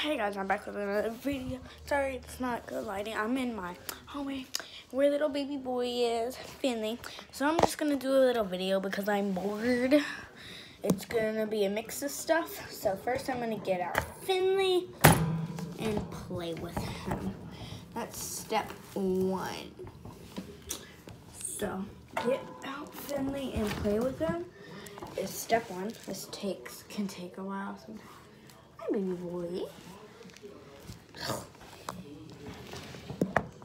Hey guys, I'm back with another video. Sorry, it's not good lighting. I'm in my hallway where little baby boy is, Finley. So I'm just gonna do a little video because I'm bored. It's gonna be a mix of stuff. So first I'm gonna get out Finley and play with him. That's step one. So get out Finley and play with him is step one. This takes can take a while sometimes. Baby boy.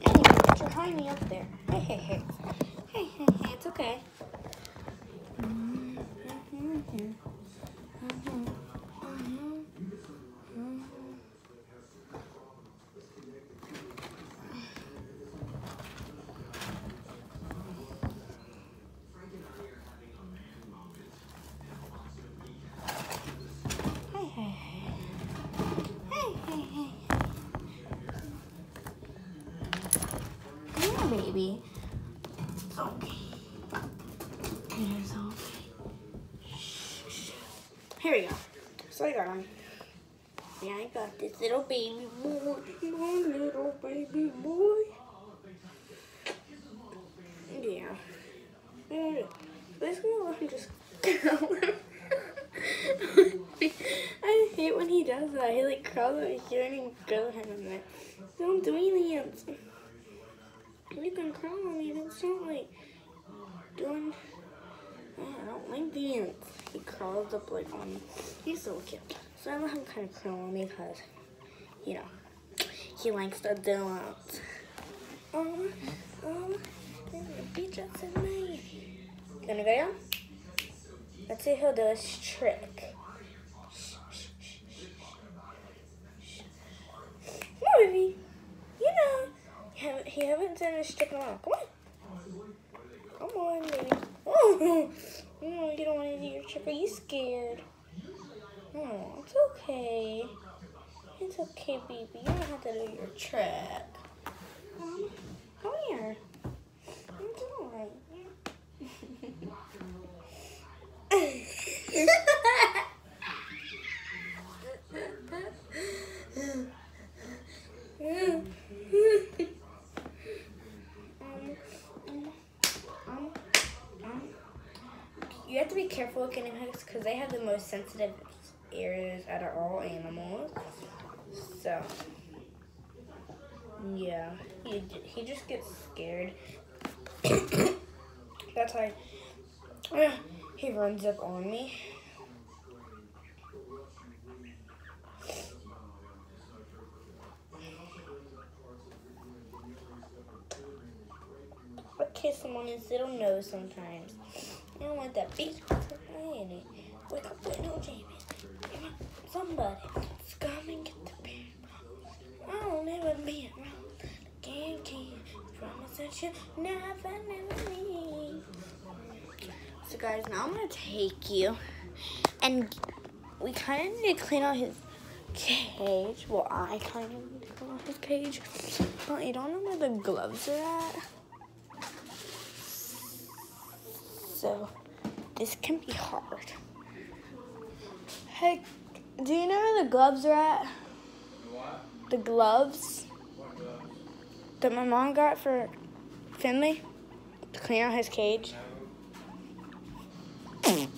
Anyway, put your hiney up there. Hey, hey, hey. Hey, hey, hey, it's okay. Hey, hey, hey. Hey, hey, hey. Come here, baby. It's okay. It is okay. Shh, shh. Here we go. So I got. Yeah, I got this little baby boy. My little baby boy. Yeah. Yeah. Basically, let him just. I hate when he does that. He like crawls over here and he goes ahead and like, don't do anything. You can crawl on me, but it's not like doing. I don't like the ants. He crawls up like on me. He's so cute. So I let him kind of crawl on me because, you know, he likes to do it. Oh, there's a beach outside me. Gonna go down? Let's see if he'll do his trick. Come on, baby. You know, he haven't, he haven't done his trick in a while. Come on. Come on, baby. Oh, no, you don't want to do your trick. Are you scared? Oh, it's okay. It's okay, baby. You don't have to do your trick. Come here. It's all with guinea because they have the most sensitive ears out of all animals. So, yeah, he, he just gets scared. That's why uh, he runs up on me. I kiss him on his little nose sometimes. I don't want that big it. Wake up, little Jamie. Come on, somebody. Let's come and get the beer. I'll never be around. Game king. Promise that you never, never leave. So guys, now I'm gonna take you and we kind of need to clean out his cage. Well, I kind of need to clean out his cage, but you don't know where the gloves are at. So this can be hard. Hey, do you know where the gloves are at? The gloves that my mom got for Finley to clean out his cage. Mm.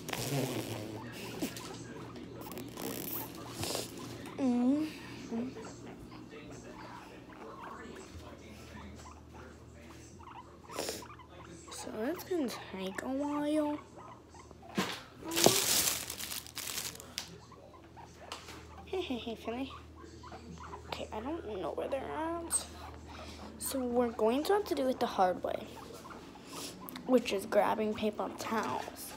So take a while. Hey, hey, hey, Finley. Okay, I don't know where they're at. So we're going to have to do it the hard way, which is grabbing paper towels.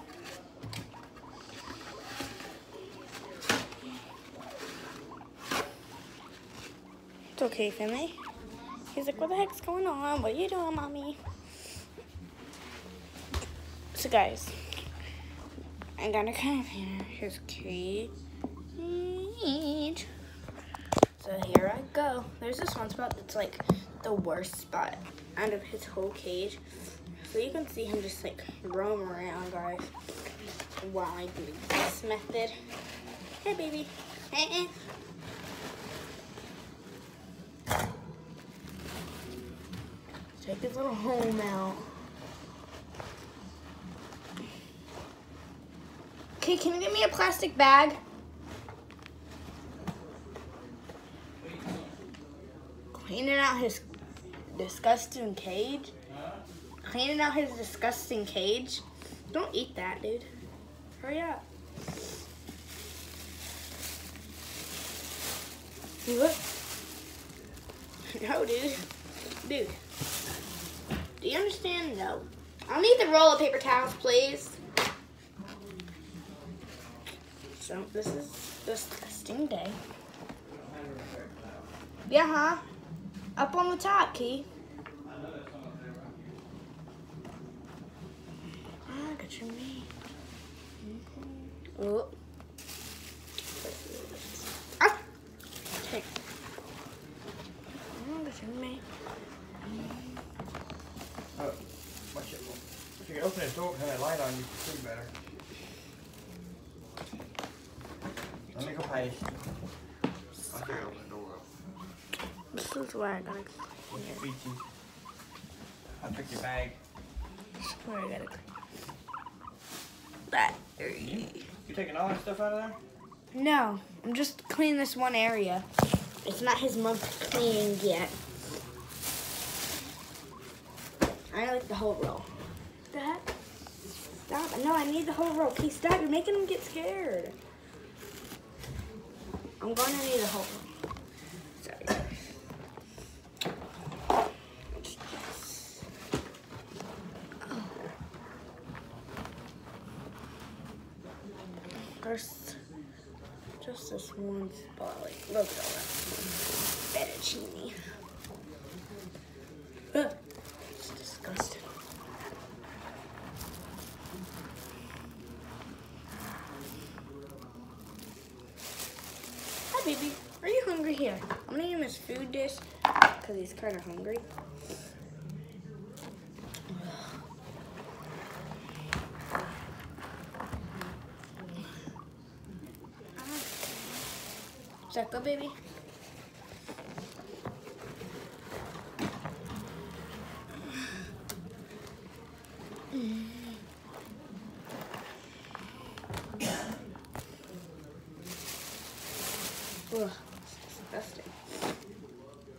It's okay, Finley. He's like, what the heck's going on? What are you doing, mommy? guys, I gotta come here. Here's Kate. So here I go. There's this one spot that's like the worst spot out of his whole cage. So you can see him just like roam around, guys, while I do this method. Hey, baby. Hey. Take his little home out. Okay, can you give me a plastic bag? Cleaning out his disgusting cage. Cleaning out his disgusting cage. Don't eat that, dude. Hurry up. What? No, dude. Dude. Do you understand? No. I'll need the roll of paper towels, please. So, this is disgusting day. Yeah, huh? Up on the top, Key. Ah, got your meat. Oh. Ah! Take. Ah, got your meat. Oh, watch it. If you can open the door and have that light on, you can see better. Let me go paste. I can't open the door up. This is where I gotta your feet? I took your bag. where I gotta that You taking all that stuff out of there? No, I'm just cleaning this one area. It's not his month cleaning yet. I like the whole row. Stop. Stop. No, I need the whole row. Okay, stop. You're making him get scared. I'm going to need a whole row. Sorry. There's just this one spot. Like, look at all that fettuccine. Ugh, It's disgusting. Hi, baby. Are you hungry here? I'm gonna give him his food dish because he's kind of hungry. Is that good, baby? Ugh, disgusting.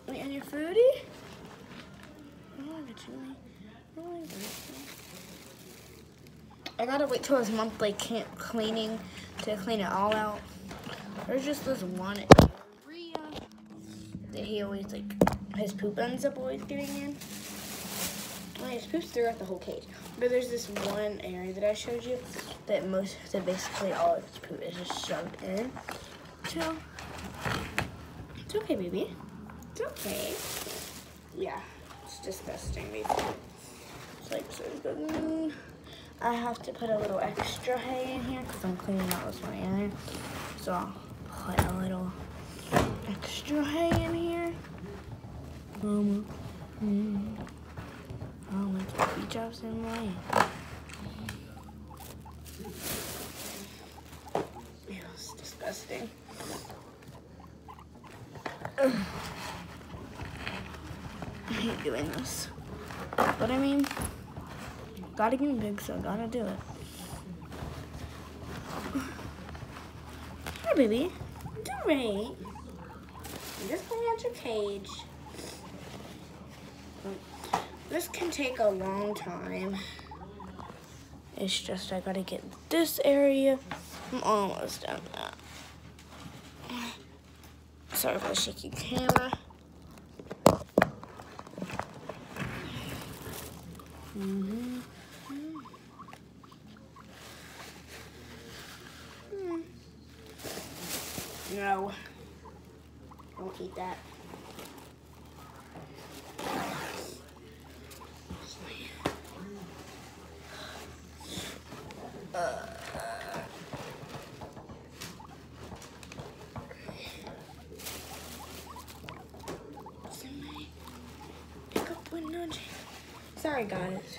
Wait, and your foodie? I gotta wait till his monthly can't cleaning to clean it all out. There's just this one area that he always like his poop ends up always getting in. Well, his poop's throughout the whole cage, but there's this one area that I showed you that most that basically all of his poop is just shoved in. So it's okay, baby. It's okay. Disgusting. It's like so good. I have to put a little extra hay in here because I'm cleaning out this one area. So I'll put a little extra hay in here. Um, mm, oh, my coffee drops in my. It's disgusting. Ugh. Doing this. But I mean, gotta get big, so gotta do it. Hi, baby. Do right. I'm just cleaning out your cage. This can take a long time. It's just I gotta get this area. I'm almost done that. Sorry for the shaky camera. Mm-hmm. Sorry, guys.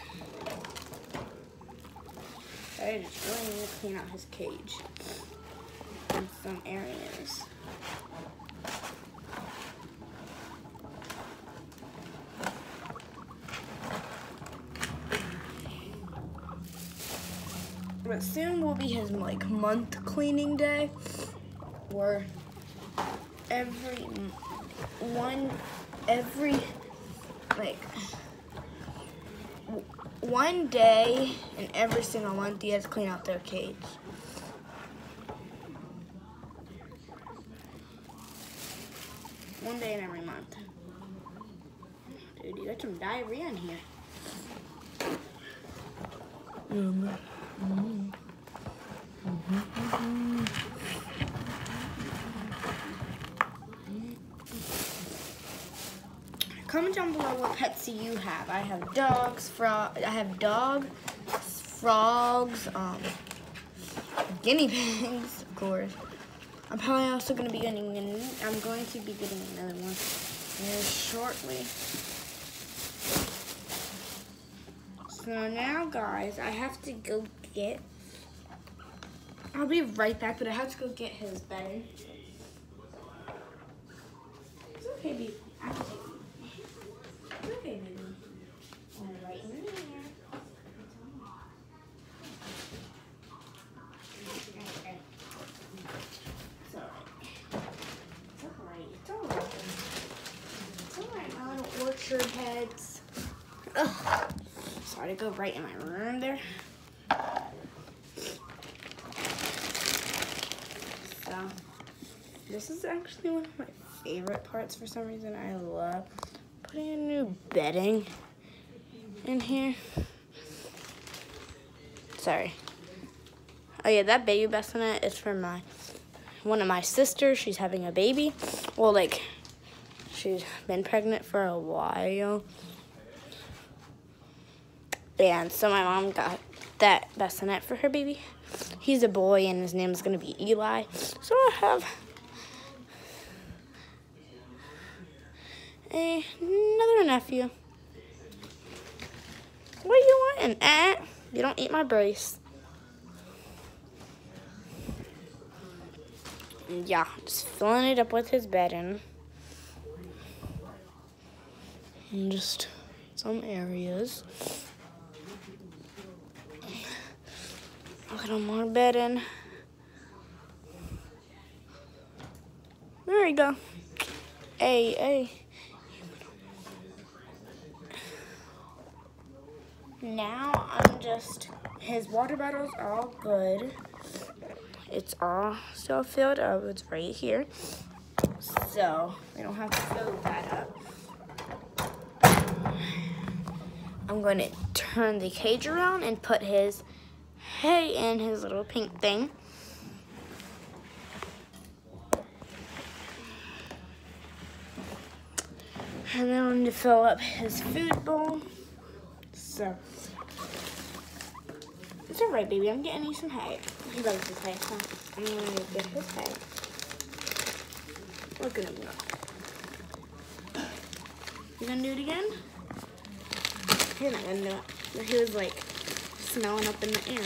I just really need to clean out his cage in some areas. But soon will be his like month cleaning day where every one every like one day in every single month he has to clean out their cage. One day in every month. Dude, you got some diarrhea in here. Oh, Comment down below what pets do you have. I have dogs, frog. I have dogs, frogs, um, guinea pigs, of course. I'm probably also gonna be getting. I'm going to be getting another one very shortly. So now, guys, I have to go get. I'll be right back, but I have to go get his bed. It's okay, baby. I can take okay, baby. I'm right in. Okay. It's alright. It's alright. It's alright. It's alright, my orchard heads. Ugh. Sorry to go right in my room there. So, this is actually one of my favorite parts for some reason. I love putting a new bedding in here. Sorry. Oh yeah, that baby bassinet is for my one of my sisters. She's having a baby. Well, like she's been pregnant for a while. And so my mom got that bassinet for her baby. He's a boy and his name is gonna be Eli. So I have another nephew. What are you wanting? Eh? You don't eat my brace. Yeah, just filling it up with his bedding. And just some areas. A little more bedding. There we go. Hey, hey. Now I'm just, his water bottles all good. It's all still filled up. It's right here. So we don't have to fill that up. I'm going to turn the cage around and put his hay in his little pink thing. And then I'm going to fill up his food bowl. So, it's alright, baby. I'm getting you some hay. He loves his hay, I'm going to get his hay. Look at him go. You gonna do it again? He's not gonna do it. He was like smelling up in the air.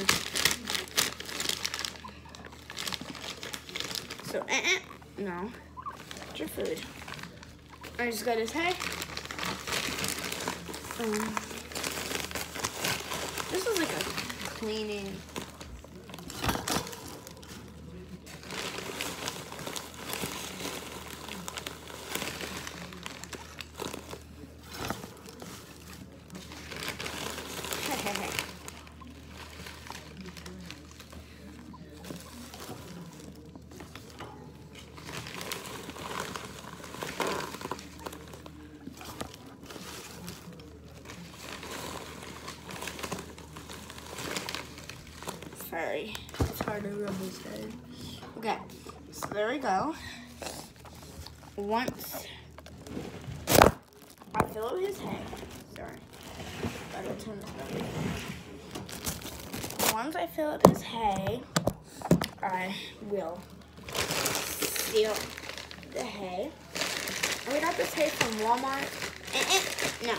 So, eh, eh. no. Your food. I just got his hay. Um, this is like a cleaning. Sorry, rub. Okay, so there we go. Once I fill up his head, sorry, gotta turn this down. Once I fill up his hay, I will seal the hay. We got this hay from Walmart. Eh, eh, no,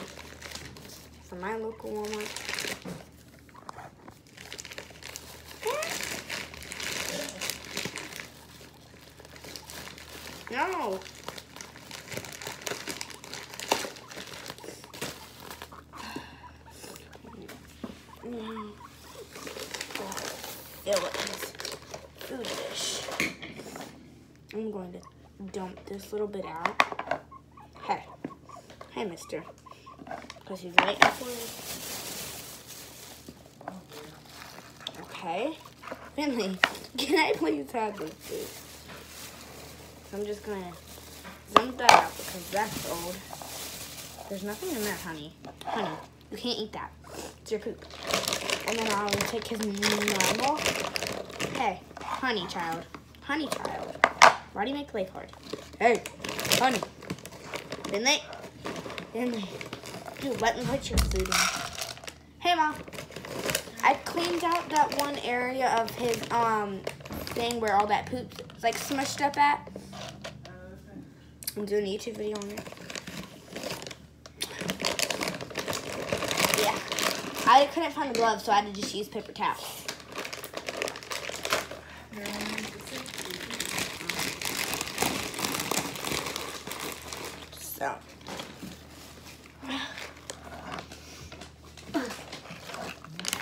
from my local Walmart. No. It was foodish. I'm going to dump this little bit out. Hey. Hey, mister. Because he's waiting for you. Okay. Finley, can I please have this, please? I'm just gonna dump that out because that's old. There's nothing in there, honey. Honey, you can't eat that. It's your poop. And then I'll take his normal. Hey, honey child. Honey child. Why do you make life hard? Hey, honey. Finley. Finley. Dude, let me put your food in. Hey, Mom. I cleaned out that one area of his um thing where all that poop like smushed up at. I'm doing a YouTube video on it. Yeah. I couldn't find the glove, so I had to just use paper towels. So. I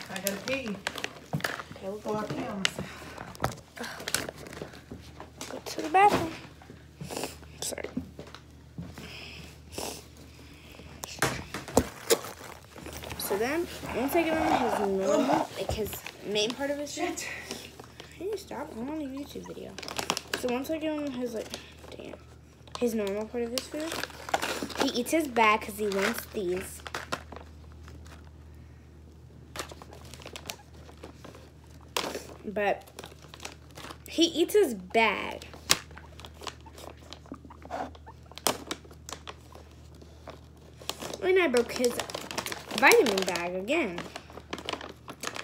gotta pee. Okay, we'll go, Well, I pee on go to the bathroom. Sorry. So then, once I get on his normal, like his main part of his Shit. Can you stop? I'm on a YouTube video. So once I get on his like, damn, his normal part of his food, he eats his bag because he wants these. But he eats his bag. And I broke his vitamin bag again.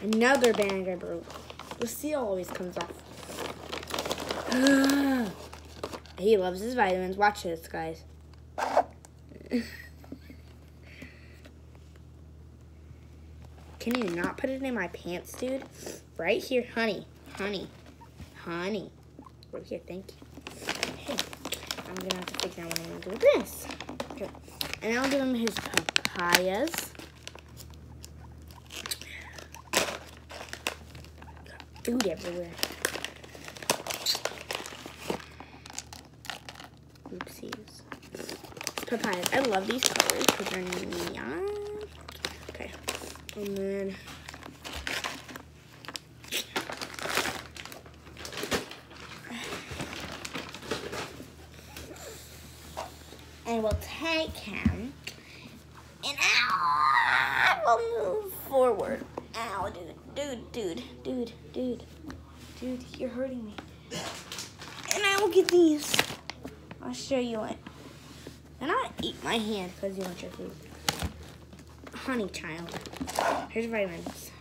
Another bag I broke. The seal always comes off. he loves his vitamins. Watch this, guys. Can you not put it in my pants, dude? Right here, honey. Honey. Honey. Right here, thank you. Hey, I'm gonna have to figure out what I'm gonna do with this. Okay. And I'll give him his papayas. Food everywhere. Oopsies. Papayas. I love these colors because they're neon. Okay. And then and we'll take him and I will move forward. Ow, dude, dude, dude, dude, dude, dude, you're hurting me. And I will get these. I'll show you it. And I'll eat my hand because you want your food. Honey child. Here's vitamins.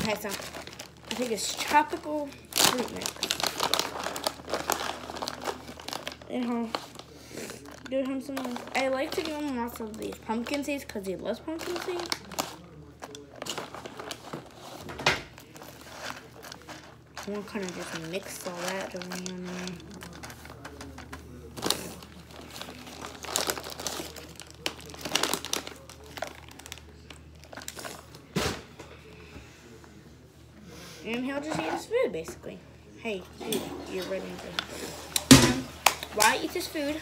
Okay, so I think it's tropical fruit mix. And I'll give him some. I like to give him lots of these pumpkin seeds because he loves pumpkin seeds. I want to kind of just mix all that around there. And he'll just eat his food, basically. Hey, dude, you're ready to. I eat his food,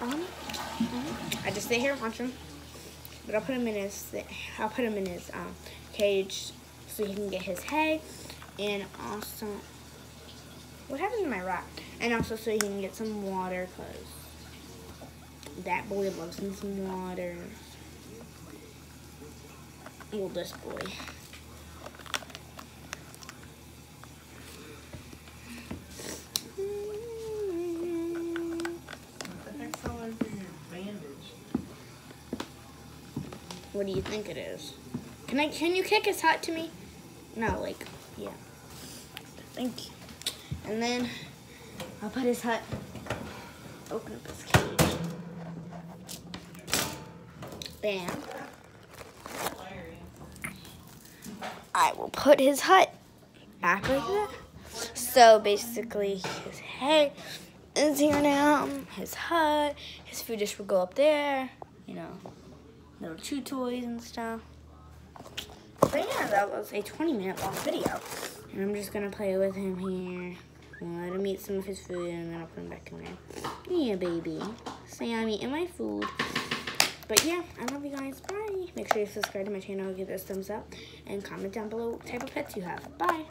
um, I just stay here and watch him. But I'll put him in his, I'll put him in his um, cage so he can get his hay, and also, what happened to my rock? And also so he can get some water, cause that boy loves some water. Well, this boy. What do you think it is? Can I? Can you kick his hut to me? No, like, yeah. Thank you. And then I'll put his hut. Open up his cage. Bam. I will put his hut back like that. So basically, his hay is here now. His hut. His food dish will go up there. You know little chew toys and stuff. Yeah, that was a 20 minute long video. And I'm just gonna play with him here. Let him eat some of his food and then I'll put him back in there. Yeah, baby. So I'm eating my food. But yeah, I love you guys. Bye. Make sure you subscribe to my channel, give this a thumbs up, and comment down below what type of pets you have. Bye.